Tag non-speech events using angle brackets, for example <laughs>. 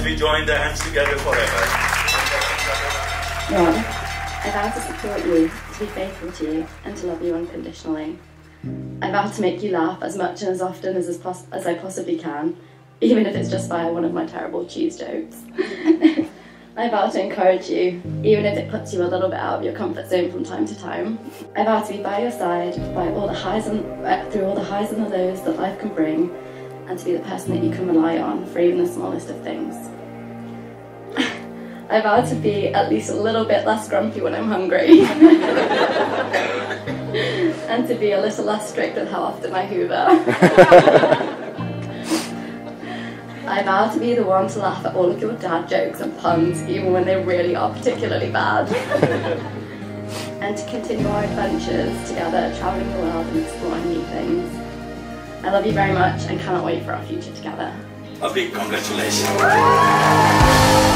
as we join the hands together forever. Lord, I vow to support you, to be faithful to you, and to love you unconditionally. I vow to make you laugh as much and as often as, as, as I possibly can, even if it's just by one of my terrible cheese jokes. <laughs> I vow to encourage you, even if it puts you a little bit out of your comfort zone from time to time. I vow to be by your side, by all the highs and uh, through all the highs and the lows that life can bring, and to be the person that you can rely on for even the smallest of things. <laughs> I vow to be at least a little bit less grumpy when I'm hungry. <laughs> and to be a little less strict with how often I hoover. <laughs> I vow to be the one to laugh at all of your dad jokes and puns, even when they really are particularly bad. and to continue our adventures together, travelling the world and exploring. I love you very much and cannot wait for our future together. A big congratulations.